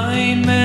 blind man.